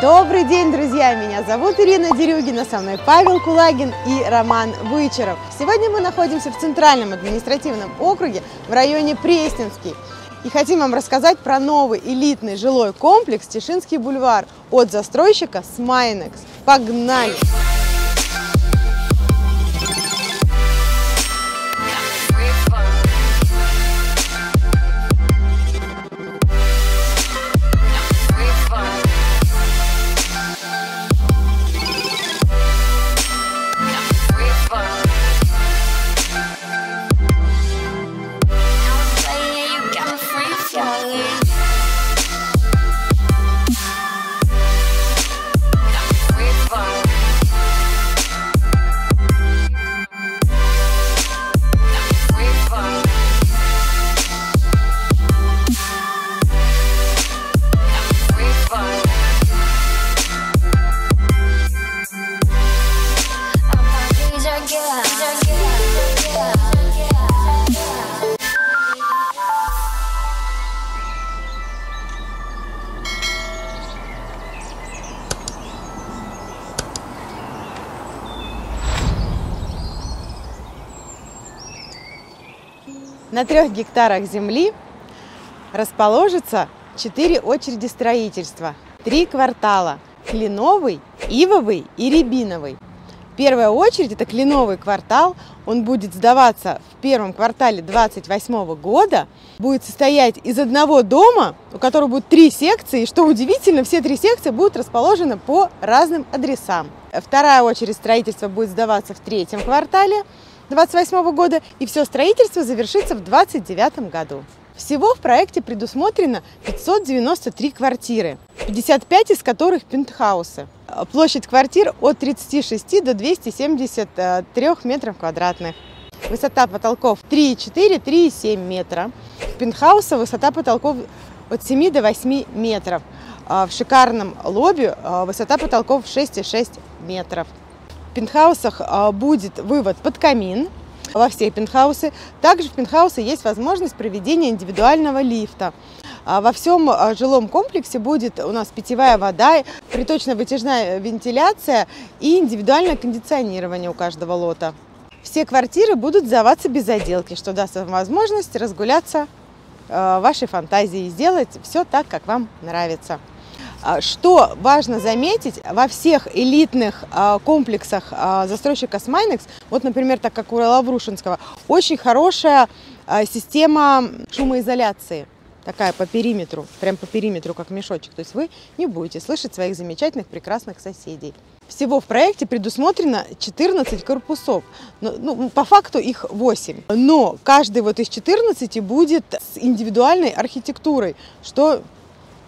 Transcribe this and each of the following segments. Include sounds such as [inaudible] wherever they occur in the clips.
Добрый день, друзья! Меня зовут Ирина Дерюгина, со мной Павел Кулагин и Роман Вычеров. Сегодня мы находимся в Центральном административном округе в районе Пресненский. И хотим вам рассказать про новый элитный жилой комплекс Тишинский бульвар от застройщика Смайнекс. Погнали! На трех гектарах земли расположится четыре очереди строительства, три квартала – Кленовый, Ивовый и Рябиновый. Первая очередь – это Кленовый квартал. Он будет сдаваться в первом квартале 2028 года. Будет состоять из одного дома, у которого будет три секции. Что удивительно, все три секции будут расположены по разным адресам. Вторая очередь строительства будет сдаваться в третьем квартале 2028 года, и все строительство завершится в 2029 году. Всего в проекте предусмотрено 593 квартиры, 55 из которых пентхаусы. Площадь квартир от 36 до 273 метров квадратных. Высота потолков 3,4-3,7 метра. В пентхауса высота потолков от 7 до 8 метров. А в шикарном лобби а, высота потолков 6,6 метров. Пентхаусах а, будет вывод под камин, во все пентхаусы. Также в пентхаусе есть возможность проведения индивидуального лифта. А во всем а, жилом комплексе будет у нас питьевая вода, приточно-вытяжная вентиляция и индивидуальное кондиционирование у каждого лота. Все квартиры будут сдаваться без отделки, что даст вам возможность разгуляться а, вашей фантазии и сделать все так, как вам нравится. А, что важно заметить, во всех элитных а, комплексах а, застройщика Смайнекс, вот, например, так как у Лаврушинского, очень хорошая система шумоизоляции такая по периметру, прям по периметру, как мешочек. То есть вы не будете слышать своих замечательных, прекрасных соседей. Всего в проекте предусмотрено 14 корпусов. Ну, по факту их 8. Но каждый вот из 14 будет с индивидуальной архитектурой, что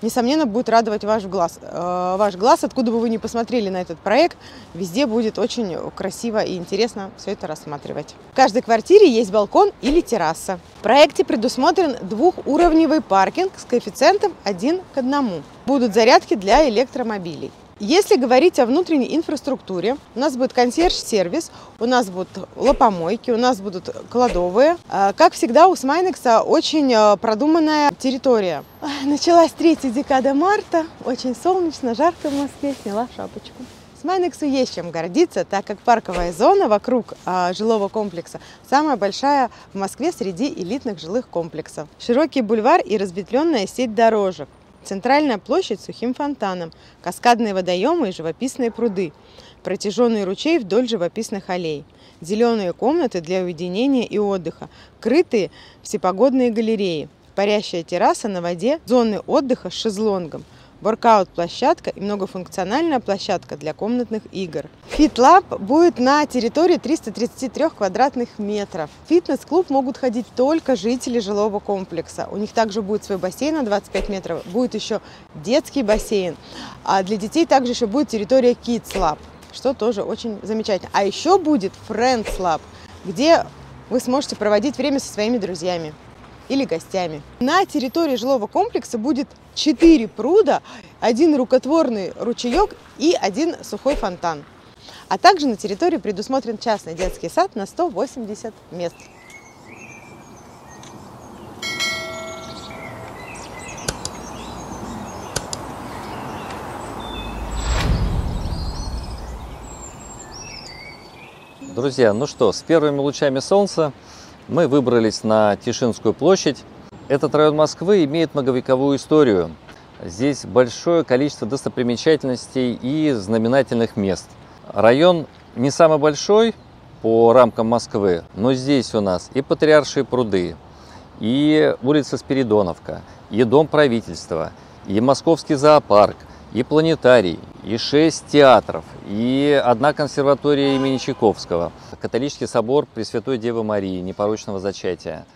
несомненно, будет радовать ваш глаз. Э, ваш глаз, откуда бы вы ни посмотрели на этот проект, везде будет очень красиво и интересно все это рассматривать. В каждой квартире есть балкон или терраса. В проекте предусмотрен двухуровневый паркинг с коэффициентом 1 к 1. Будут зарядки для электромобилей. Если говорить о внутренней инфраструктуре, у нас будет консьерж-сервис, у нас будут лопомойки, у нас будут кладовые. А, как всегда, у Смайнекса очень а, продуманная территория. Началась третья декада марта, очень солнечно, жарко в Москве, сняла шапочку. Смайнексу есть чем гордиться, так как парковая зона вокруг а, жилого комплекса самая большая в Москве среди элитных жилых комплексов. Широкий бульвар и разветвленная сеть дорожек. Центральная площадь с сухим фонтаном, каскадные водоемы и живописные пруды, протяженный ручей вдоль живописных аллей, зеленые комнаты для уединения и отдыха, крытые всепогодные галереи, парящая терраса на воде, зоны отдыха с шезлонгом – воркаут-площадка и многофункциональная площадка для комнатных игр. FitLab будет на территории 333 квадратных метров. Фитнес-клуб могут ходить только жители жилого комплекса. У них также будет свой бассейн на 25 метров, будет еще детский бассейн. А для детей также еще будет территория Kids Lab, что тоже очень замечательно. А еще будет Friends Lab, где вы сможете проводить время со своими друзьями или гостями. На территории жилого комплекса будет 4 пруда, один рукотворный ручеек и один сухой фонтан. А также на территории предусмотрен частный детский сад на 180 мест. Друзья, ну что, с первыми лучами солнца мы выбрались на Тишинскую площадь. Этот район Москвы имеет многовековую историю. Здесь большое количество достопримечательностей и знаменательных мест. Район не самый большой по рамкам Москвы, но здесь у нас и Патриаршие пруды, и улица Спиридоновка, и Дом правительства, и Московский зоопарк, и планетарий, и шесть театров, и одна консерватория имени Чайковского, католический собор Пресвятой Девы Марии, непорочного зачатия.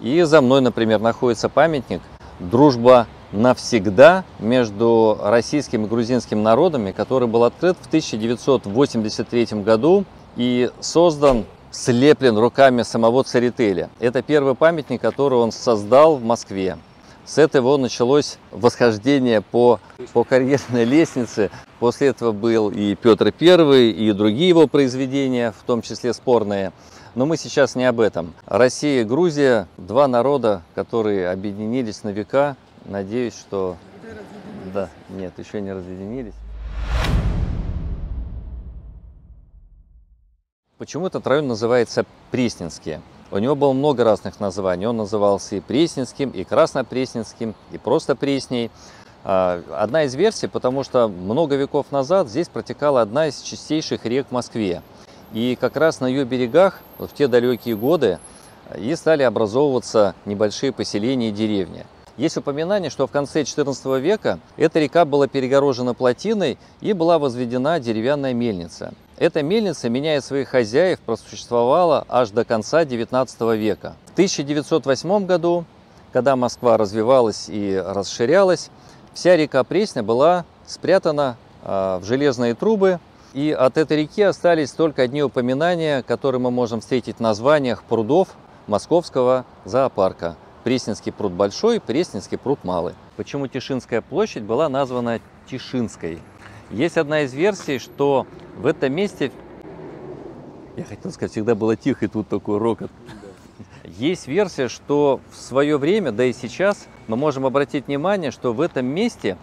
И за мной, например, находится памятник «Дружба навсегда» между российским и грузинским народами, который был открыт в 1983 году и создан, слеплен руками самого Царителя. Это первый памятник, который он создал в Москве. С этого началось восхождение по, по карьерной лестнице. После этого был и Петр I, и другие его произведения, в том числе спорные. Но мы сейчас не об этом. Россия и Грузия – два народа, которые объединились на века. Надеюсь, что... Да, нет, еще не разъединились. Почему этот район называется Пресненский? У него было много разных названий. Он назывался и Пресненским, и Краснопресненским, и просто Пресней. А, одна из версий, потому что много веков назад здесь протекала одна из чистейших рек в Москве. И как раз на ее берегах в те далекие годы и стали образовываться небольшие поселения и деревни. Есть упоминание, что в конце XIV века эта река была перегорожена плотиной и была возведена деревянная мельница. Эта мельница, меняя своих хозяев, просуществовала аж до конца XIX века. В 1908 году, когда Москва развивалась и расширялась, вся река Пресня была спрятана а, в железные трубы, и от этой реки остались только одни упоминания, которые мы можем встретить в названиях прудов Московского зоопарка. Пресненский пруд большой, Пресненский пруд малый. Почему Тишинская площадь была названа Тишинской? Есть одна из версий, что в этом месте, я хотел сказать, всегда было тихо, и тут такой рокот. Есть версия, что в свое время, да и сейчас, мы можем обратить внимание, что в этом месте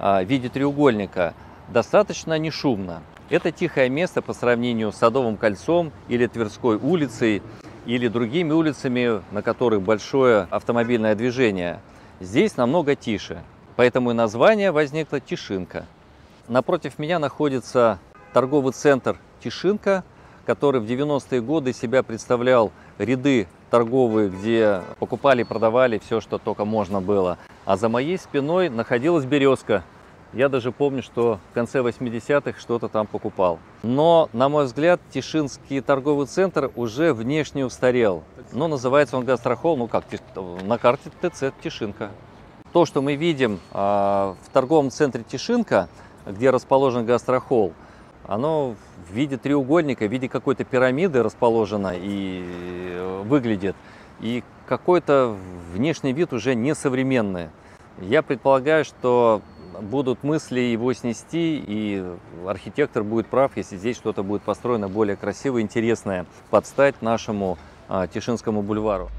а, в виде треугольника достаточно не шумно. Это тихое место по сравнению с Садовым кольцом или Тверской улицей, или другими улицами, на которых большое автомобильное движение. Здесь намного тише, поэтому и название возникло Тишинка. Напротив меня находится торговый центр Тишинка, который в 90-е годы себя представлял ряды торговые, где покупали продавали все, что только можно было. А за моей спиной находилась березка. Я даже помню, что в конце 80-х что-то там покупал. Но, на мой взгляд, Тишинский торговый центр уже внешне устарел. Ну, называется он гастрохол, ну как, на карте ТЦ Тишинка. То, что мы видим э, в торговом центре Тишинка, где расположен гастрохол, оно в виде треугольника, в виде какой-то пирамиды расположено и э, выглядит. И какой-то внешний вид уже несовременный. Я предполагаю, что будут мысли его снести, и архитектор будет прав, если здесь что-то будет построено более красивое, интересное, под стать нашему а, Тишинскому бульвару.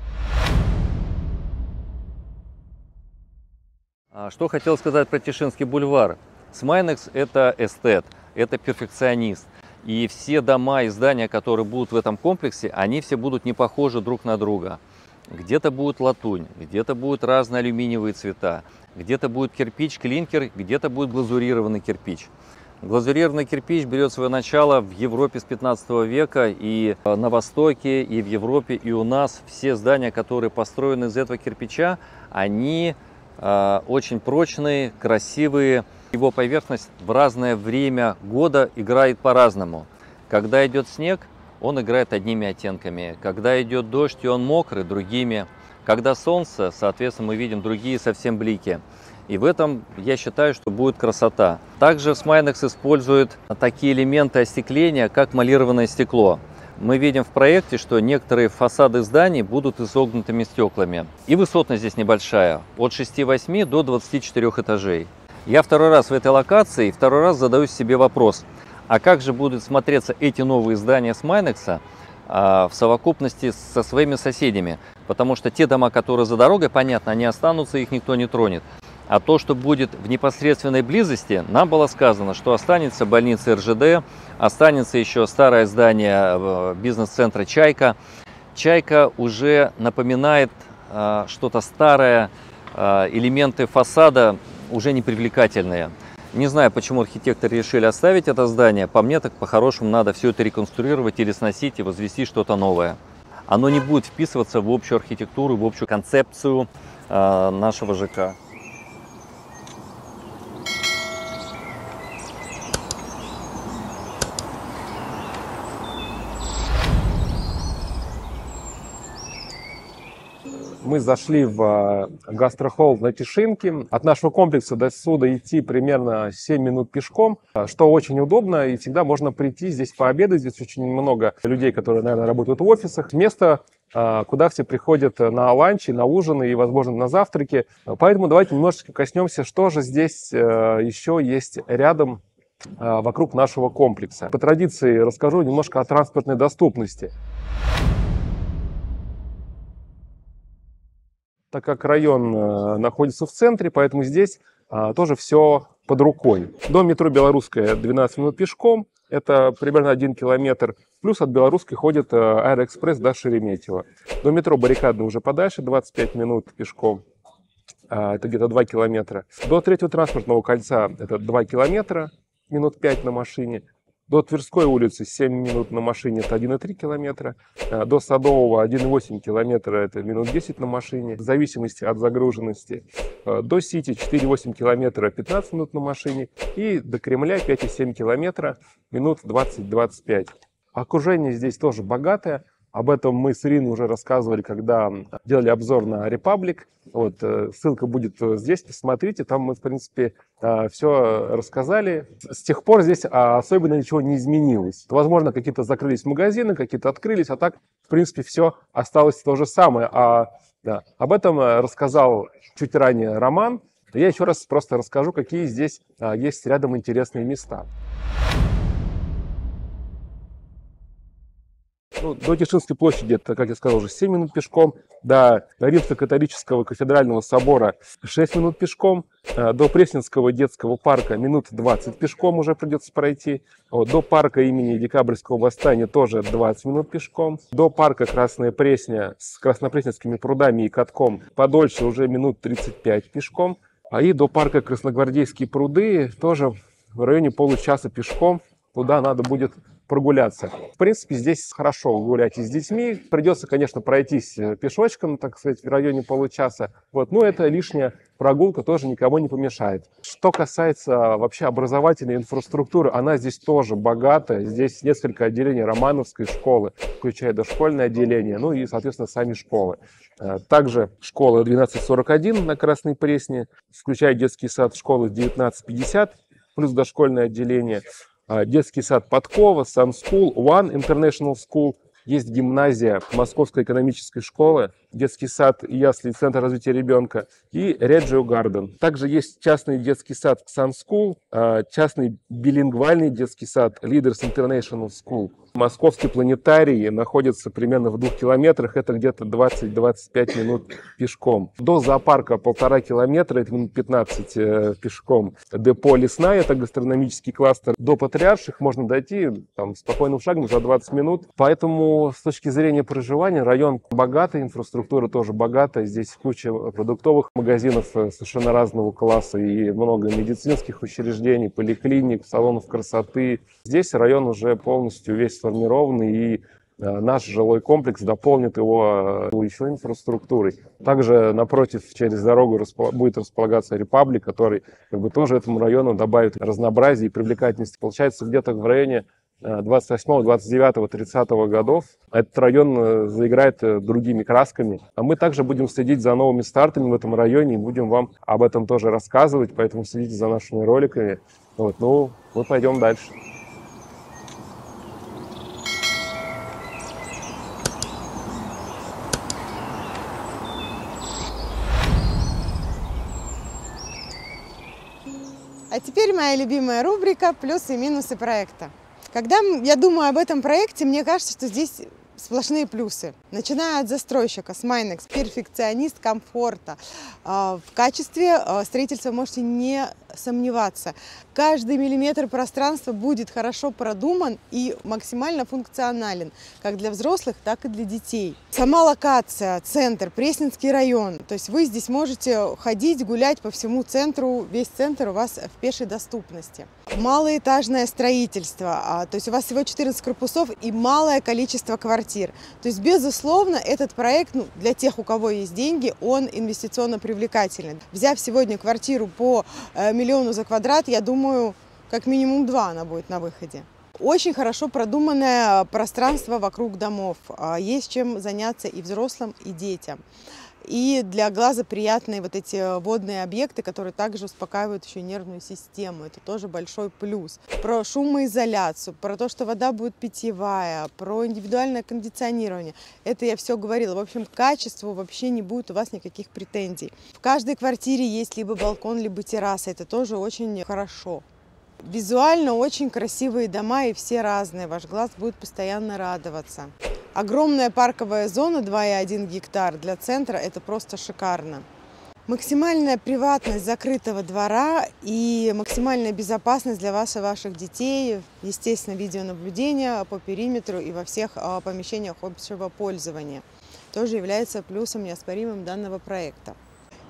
А, что хотел сказать про Тишинский бульвар. Смайнекс – это эстет, это перфекционист. И все дома и здания, которые будут в этом комплексе, они все будут не похожи друг на друга. Где-то будет латунь, где-то будут разные алюминиевые цвета, где-то будет кирпич, клинкер, где-то будет глазурированный кирпич. Глазурированный кирпич берет свое начало в Европе с 15 века и на Востоке, и в Европе, и у нас. Все здания, которые построены из этого кирпича, они э, очень прочные, красивые, его поверхность в разное время года играет по-разному. Когда идет снег, он играет одними оттенками. Когда идет дождь и он мокрый, другими. Когда солнце, соответственно, мы видим другие совсем блики. И в этом я считаю, что будет красота. Также Sminex использует такие элементы остекления, как малированное стекло. Мы видим в проекте, что некоторые фасады зданий будут изогнутыми стеклами. И высотность здесь небольшая, от 6-8 до 24 этажей. Я второй раз в этой локации, второй раз задаю себе вопрос, а как же будут смотреться эти новые здания с Майнекса а, в совокупности со своими соседями? Потому что те дома, которые за дорогой, понятно, они останутся, их никто не тронет. А то, что будет в непосредственной близости, нам было сказано, что останется больница РЖД, останется еще старое здание э, бизнес-центра «Чайка». «Чайка» уже напоминает э, что-то старое, э, элементы фасада уже непривлекательные. Не знаю, почему архитекторы решили оставить это здание. По мне, так по-хорошему надо все это реконструировать или сносить и возвести что-то новое. Оно не будет вписываться в общую архитектуру, в общую концепцию э, нашего ЖК. Мы зашли в а, гастрохолл на Тишинке. От нашего комплекса до суда идти примерно 7 минут пешком, а, что очень удобно. И всегда можно прийти здесь пообедать. Здесь очень много людей, которые, наверное, работают в офисах. Место а, куда все приходят на ланчи, на ужины и, возможно, на завтраки. Поэтому давайте немножечко коснемся, что же здесь еще есть рядом вокруг нашего комплекса. По традиции расскажу немножко о транспортной доступности. Так как район э, находится в центре, поэтому здесь а, тоже все под рукой. До метро Белорусская 12 минут пешком, это примерно 1 километр. Плюс от Белорусской ходит э, Аэроэкспресс до Шереметьево. До метро Баррикадный уже подальше, 25 минут пешком. А, это где-то 2 километра. До третьего транспортного кольца это 2 километра, минут 5 на машине. До Тверской улицы 7 минут на машине это 1,3 километра. Э, до Садового 1,8 километра это минут 10 на машине, в зависимости от загруженности. Э, до Сити 4,8 километра 15 минут на машине. И до Кремля 5,7 километра минут 20-25. Окружение здесь тоже богатое. Об этом мы с Ириной уже рассказывали, когда делали обзор на Republic. Вот, э, ссылка будет э, здесь, посмотрите. Там мы, в принципе, э, все рассказали. С тех пор здесь а, особенно ничего не изменилось. Возможно, какие-то закрылись магазины, какие-то открылись, а так, в принципе, все осталось то же самое. А, да, об этом рассказал чуть ранее Роман. Я еще раз просто расскажу, какие здесь есть рядом интересные места. Ну, до Тишинской площади, это, как я сказал, уже 7 минут пешком. До Римско-католического кафедрального собора 6 минут пешком. Э, до Пресненского детского парка минут 20 пешком уже придется пройти. Вот, до парка имени Декабрьского восстания тоже 20 минут пешком. До парка Красная Пресня с краснопресненскими прудами и катком подольше уже минут 35 пешком. А и до парка Красногвардейские пруды тоже в районе получаса пешком. Туда надо будет прогуляться. В принципе, здесь хорошо гулять и с детьми. Придется, конечно, пройтись э, пешочком, так сказать, в районе получаса. Вот. Но это лишняя прогулка тоже никому не помешает. Что касается вообще образовательной инфраструктуры, она здесь тоже богатая. Здесь несколько отделений Романовской школы, включая дошкольное отделение, ну и, соответственно, сами школы. Э, также школа 1241 на Красной Пресне, включая детский сад школы 1950, плюс дошкольное отделение. А, детский сад Подкова, Sun School, One International School, есть гимназия Московской экономической школы, детский сад ясли, Центр развития ребенка и Реджио Гарден. Также есть частный детский сад Sun School, а, частный билингвальный детский сад Leaders International School. Московский планетарий находится примерно в двух километрах, это где-то 20-25 минут пешком. До зоопарка полтора километра, это минут 15 э, пешком. Депо Лесная, это гастрономический кластер. До Патриарших можно дойти там, спокойным шагом за 20 минут. Поэтому с точки зрения проживания район богатый, инфраструктура тоже богатая. Здесь куча продуктовых магазинов э, совершенно разного класса и много медицинских учреждений, поликлиник, салонов красоты. Здесь район уже полностью весь сформированный, и э, наш жилой комплекс дополнит его э, еще инфраструктурой. Также напротив, через дорогу будет располагаться Репаблик, который как бы, тоже этому району добавит разнообразие и привлекательности. Получается, где-то в районе 28, 29, 30 годов этот район э, заиграет другими красками. А мы также будем следить за новыми стартами в этом районе и будем вам об этом тоже рассказывать, поэтому следите за нашими роликами. Вот, ну, мы пойдем дальше. А теперь моя любимая рубрика «Плюсы и минусы проекта». Когда я думаю об этом проекте, мне кажется, что здесь сплошные плюсы. Начиная от застройщика, Смайнекс, перфекционист комфорта. А, в качестве а, строительства можете не сомневаться. Каждый миллиметр пространства будет хорошо продуман и максимально функционален, как для взрослых, так и для детей. Сама локация, центр, Пресненский район. То есть вы здесь можете ходить, гулять по всему центру. Весь центр у вас в пешей доступности. Малоэтажное строительство. А, то есть у вас всего 14 корпусов и малое количество квартир. То есть, безусловно, этот проект ну, для тех, у кого есть деньги, он инвестиционно привлекательный. Взяв сегодня квартиру по э, миллиону за квадрат, я думаю, как минимум два она будет на выходе. Очень хорошо продуманное пространство вокруг домов. А, есть чем заняться и взрослым, и детям. И для глаза приятные вот эти водные объекты, которые также успокаивают еще нервную систему. Это тоже большой плюс. Про шумоизоляцию, про то, что вода будет питьевая, про индивидуальное кондиционирование. Это я все говорила. В общем, к качеству вообще не будет у вас никаких претензий. В каждой квартире есть либо балкон, либо терраса. Это тоже очень хорошо. Визуально очень красивые дома и все разные. Ваш глаз будет постоянно радоваться. Огромная парковая зона 2,1 гектар для центра – это просто шикарно. Максимальная приватность закрытого двора и максимальная безопасность для вас и ваших детей, естественно, видеонаблюдение по периметру и во всех а, помещениях общего пользования тоже является плюсом неоспоримым данного проекта.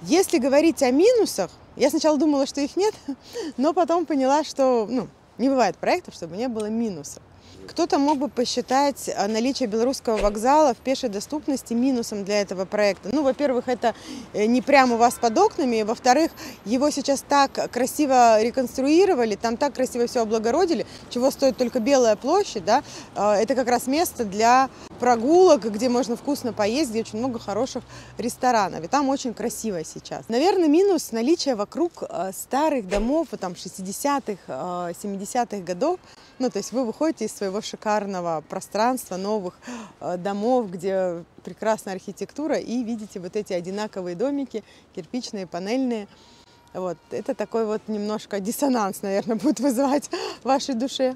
Если говорить о минусах, я сначала думала, что их нет, [laughs] но потом поняла, что ну, не бывает проектов, чтобы не было минусов. Кто-то мог бы посчитать э, наличие белорусского вокзала в пешей доступности минусом для этого проекта. Ну, во-первых, это э, не прямо у вас под окнами, во-вторых, его сейчас так красиво реконструировали, там так красиво все облагородили, чего стоит только Белая площадь, да, э, это как раз место для прогулок, где можно вкусно поесть, где очень много хороших ресторанов, и там очень красиво сейчас. Наверное, минус наличия вокруг старых домов, там, 60-х, 70-х годов, ну, то есть вы выходите из своего шикарного пространства, новых э, домов, где прекрасная архитектура, и видите вот эти одинаковые домики, кирпичные, панельные. Вот, это такой вот немножко диссонанс, наверное, [laughs] будет вызывать в вашей душе.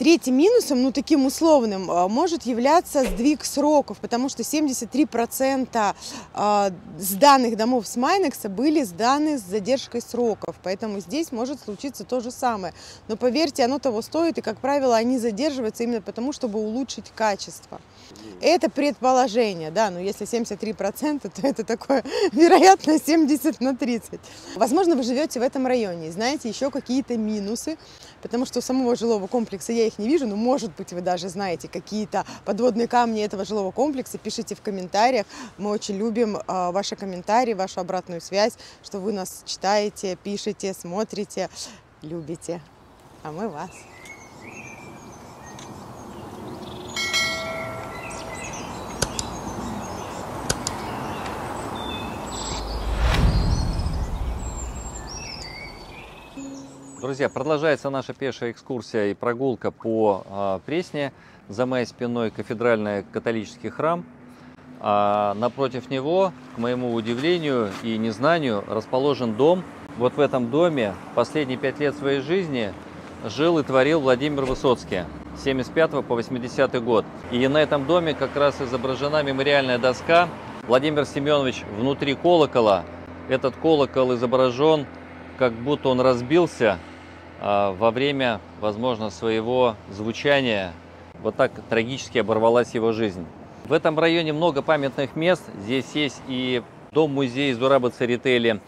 Третьим минусом, ну таким условным, а, может являться сдвиг сроков, потому что 73% а, сданных домов с Майнекса были сданы с задержкой сроков, поэтому здесь может случиться то же самое. Но поверьте, оно того стоит, и, как правило, они задерживаются именно потому, чтобы улучшить качество. Это предположение, да, но если 73%, то это такое, [laughs] вероятно, 70 на 30. Возможно, вы живете в этом районе и знаете еще какие-то минусы, потому что у самого жилого комплекса я их не вижу, но, может быть, вы даже знаете какие-то подводные камни этого жилого комплекса, пишите в комментариях. Мы очень любим э, ваши комментарии, вашу обратную связь, что вы нас читаете, пишете, смотрите, любите. А мы вас. Друзья, продолжается наша пешая экскурсия и прогулка по э, Пресне. За моей спиной кафедральный католический храм. А напротив него, к моему удивлению и незнанию, расположен дом. Вот в этом доме последние пять лет своей жизни жил и творил Владимир Высоцкий. 75 по 80 год. И на этом доме как раз изображена мемориальная доска. Владимир Семенович внутри колокола. Этот колокол изображен, как будто он разбился а, во время, возможно, своего звучания вот так трагически оборвалась его жизнь. В этом районе много памятных мест. Здесь есть и дом-музей Зураба Церетели,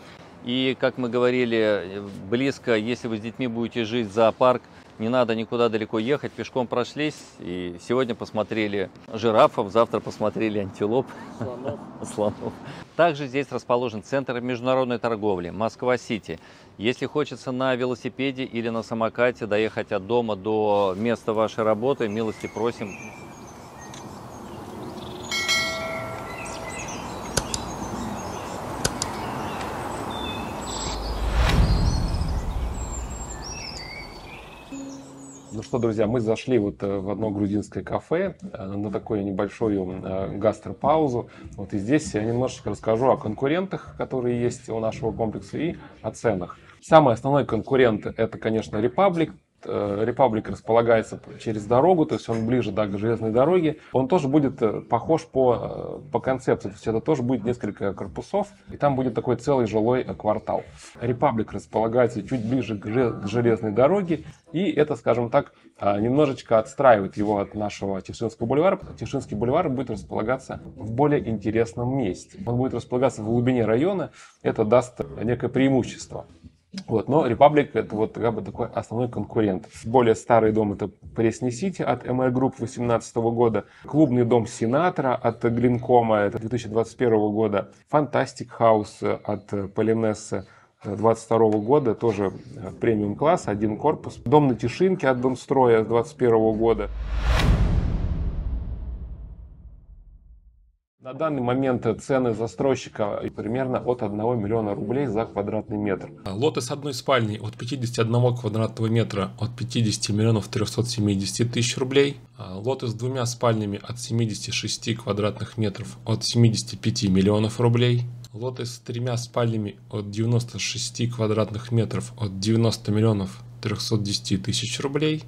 и, как мы говорили, близко, если вы с детьми будете жить, зоопарк – не надо никуда далеко ехать, пешком прошлись. И сегодня посмотрели жирафов, завтра посмотрели антилоп, слонов. [laughs] слонов. Также здесь расположен центр международной торговли Москва-Сити. Если хочется на велосипеде или на самокате доехать от дома до места вашей работы, милости просим, что, друзья, мы зашли вот э, в одно грузинское кафе э, на такую небольшую э, гастропаузу. Вот и здесь я немножечко расскажу о конкурентах, которые есть у нашего комплекса, и о ценах. Самый основной конкурент это, конечно, Republic. Republic располагается через дорогу, то есть он ближе да, к железной дороге, он тоже будет похож по, по концепции. То есть это тоже будет несколько корпусов, и там будет такой целый жилой квартал. Republic располагается чуть ближе к железной дороге, и это, скажем так, немножечко отстраивает его от нашего Тишинского бульвара. Тишинский бульвар будет располагаться в более интересном месте. Он будет располагаться в глубине района, это даст некое преимущество. Вот, но Republic это вот как бы такой основной конкурент. Более старый дом это Пресни Сити от ML Group 2018 года, клубный дом Сенатора от Глинкома это 2021 года, Fantastic House от Полинесса 22 года, тоже премиум класс, один корпус, дом на Тишинке от Донстроя 21 года. На данный момент цены застройщика примерно от 1 миллиона рублей за квадратный метр. Лоты с одной спальней от 51 квадратного метра от 50 миллионов 370 тысяч рублей. Лоты с двумя спальнями от 76 квадратных метров от 75 миллионов рублей. Лоты с тремя спальнями от 96 квадратных метров от 90 миллионов 310 тысяч рублей.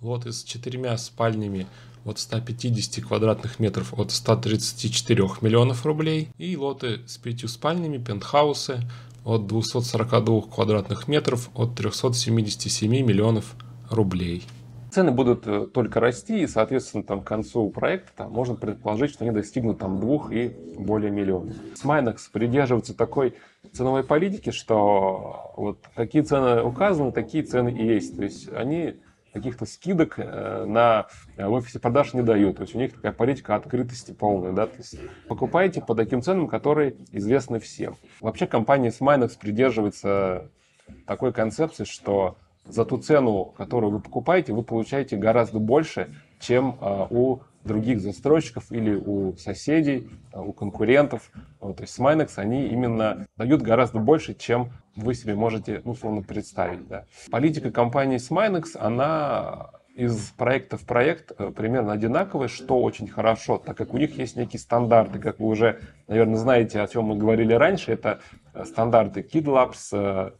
Лоты с четырьмя спальнями от 150 квадратных метров от 134 миллионов рублей и лоты с пятью спальнями, пентхаусы от 242 квадратных метров от 377 миллионов рублей. Цены будут э, только расти, и, соответственно, там, к концу проекта там, можно предположить, что они достигнут там, двух и более миллионов. Смайнекс придерживается такой ценовой политики, что вот какие цены указаны, такие цены и есть. То есть они каких-то скидок э, на, э, в офисе продаж не дают. То есть у них такая политика открытости полная. Да? То есть покупайте по таким ценам, которые известны всем. Вообще компания Sminex придерживается такой концепции, что за ту цену, которую вы покупаете, вы получаете гораздо больше, чем э, у других застройщиков или у соседей, у конкурентов. То есть Sminex, они именно дают гораздо больше, чем вы себе можете, ну, условно, представить. Да. Политика компании Sminex, она из проекта в проект э, примерно одинаковая, что очень хорошо, так как у них есть некие стандарты, как вы уже, наверное, знаете, о чем мы говорили раньше, это э, стандарты KidLabs, э,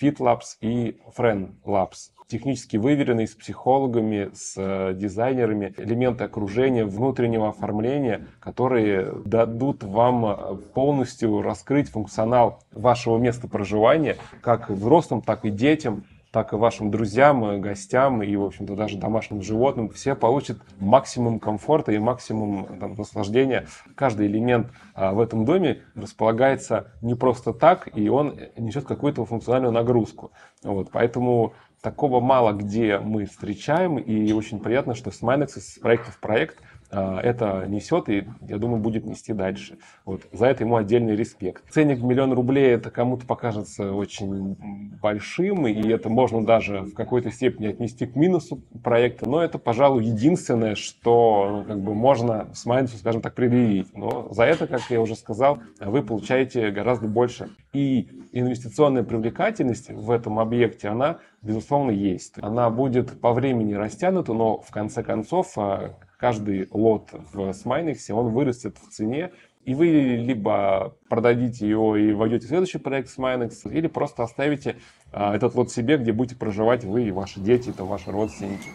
FitLabs и FriendLabs технически выверенный, с психологами, с э, дизайнерами, элементы окружения, внутреннего оформления, которые дадут вам э, полностью раскрыть функционал вашего места проживания, как взрослым, так и детям, так и вашим друзьям, э, гостям и, в общем-то, даже домашним животным. Все получат максимум комфорта и максимум там, наслаждения. Каждый элемент а, в этом доме располагается не просто так, и он несет какую-то функциональную нагрузку. Вот, поэтому такого мало где мы встречаем, и очень приятно, что Smilex из проекта в проект это несет и, я думаю, будет нести дальше. Вот. За это ему отдельный респект. Ценник в миллион рублей это кому-то покажется очень большим, и это можно даже в какой-то степени отнести к минусу проекта, но это, пожалуй, единственное, что ну, как бы можно с Майнусу, скажем так, предъявить. Но за это, как я уже сказал, вы получаете гораздо больше. И инвестиционная привлекательность в этом объекте, она, безусловно, есть. Она будет по времени растянута, но в конце концов а, каждый лот в Смайнексе, он вырастет в цене, и вы либо продадите его и войдете в следующий проект Sminex, или просто оставите а, этот лот себе, где будете проживать вы и ваши дети, это ваши родственники.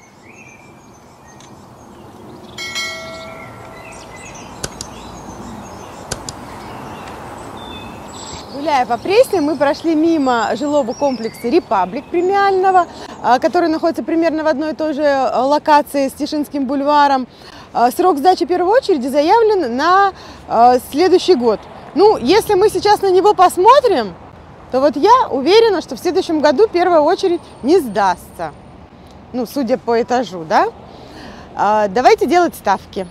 По Пресне, мы прошли мимо жилого комплекса «Репаблик» премиального, а, который находится примерно в одной и той же а, локации с Тишинским бульваром. А, срок сдачи первой очереди заявлен на следующий год. Ну, если мы сейчас на него посмотрим, то вот я уверена, что в следующем году первая очередь не сдастся. Ну, судя по этажу, да? Давайте делать ставки.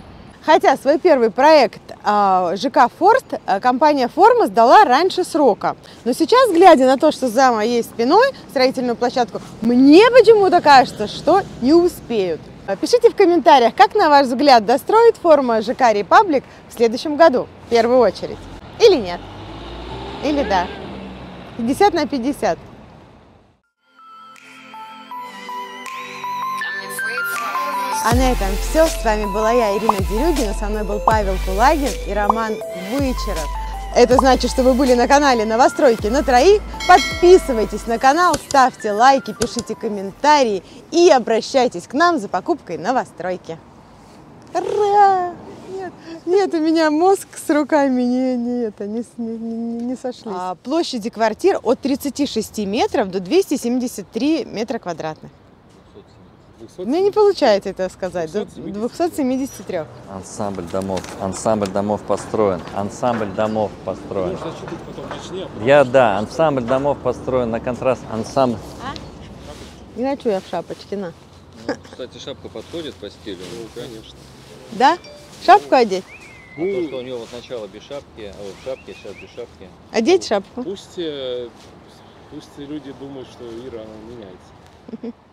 Хотя свой первый проект а, ЖК «Форст» а, компания «Форма» сдала раньше срока. Но сейчас, глядя на то, что за моей спиной, строительную площадку, мне почему-то кажется, что не успеют. Пишите в комментариях, как, на ваш взгляд, достроит форма ЖК «Репаблик» в следующем году, в первую очередь. Или нет? Или да? 50 на 50. А на этом все. С вами была я, Ирина Дерюгина. Со мной был Павел Кулагин и Роман Вычеров. Это значит, что вы были на канале Новостройки на троих. Подписывайтесь на канал, ставьте лайки, пишите комментарии и обращайтесь к нам за покупкой новостройки. Ура! Нет, нет, у меня мозг с руками не, не, это, не, не- не сошлись. А площади квартир от 36 метров до 273 метра квадратных. У меня не получается это сказать. До 273. Ансамбль домов. Ансамбль домов построен. Ансамбль домов построен. Я, да, ансамбль домов построен на контраст. Ансамбль. Не хочу я в шапочке, на. кстати, шапка подходит по стилю. Ну, конечно. Да? Шапку одеть? А то, что у него вот сначала без шапки, а вот в шапке, сейчас без шапки. Одеть шапку? Пусть, э, пусть люди думают, что Ира она меняется. [laughs]